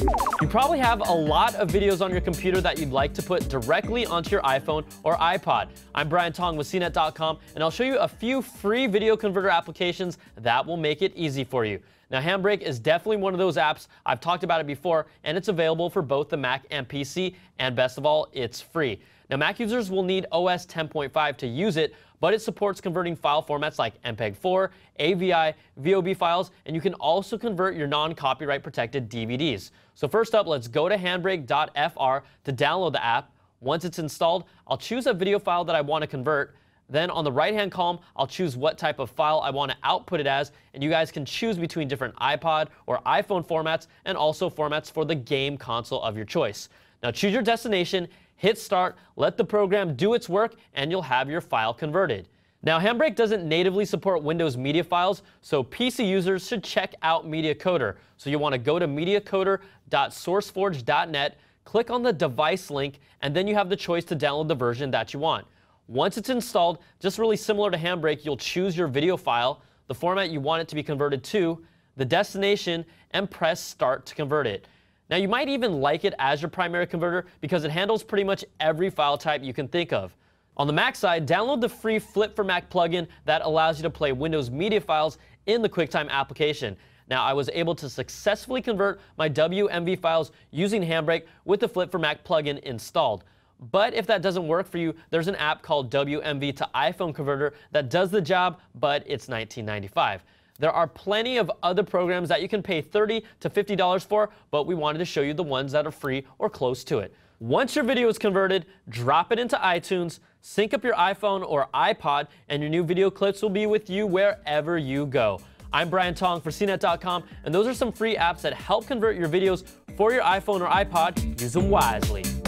You probably have a lot of videos on your computer that you'd like to put directly onto your iPhone or iPod. I'm Brian Tong with CNET.com, and I'll show you a few free video converter applications that will make it easy for you. Now, Handbrake is definitely one of those apps. I've talked about it before, and it's available for both the Mac and PC, and best of all, it's free. Now, Mac users will need OS 10.5 to use it, but it supports converting file formats like MPEG-4, AVI, VOB files, and you can also convert your non-copyright protected DVDs. So first up, let's go to handbrake.fr to download the app. Once it's installed, I'll choose a video file that I want to convert. Then on the right-hand column, I'll choose what type of file I want to output it as, and you guys can choose between different iPod or iPhone formats and also formats for the game console of your choice. Now choose your destination hit start, let the program do its work, and you'll have your file converted. Now, Handbrake doesn't natively support Windows media files, so PC users should check out Media Coder. So you want to go to mediacoder.sourceforge.net, click on the device link, and then you have the choice to download the version that you want. Once it's installed, just really similar to Handbrake, you'll choose your video file, the format you want it to be converted to, the destination, and press Start to convert it. Now, you might even like it as your primary converter because it handles pretty much every file type you can think of. On the Mac side, download the free Flip4Mac plugin that allows you to play Windows media files in the QuickTime application. Now, I was able to successfully convert my WMV files using Handbrake with the Flip4Mac plugin installed. But if that doesn't work for you, there's an app called WMV to iPhone Converter that does the job, but it's $19.95. There are plenty of other programs that you can pay 30 to $50 for, but we wanted to show you the ones that are free or close to it. Once your video is converted, drop it into iTunes, sync up your iPhone or iPod, and your new video clips will be with you wherever you go. I'm Brian Tong for CNET.com, and those are some free apps that help convert your videos for your iPhone or iPod. Use them wisely.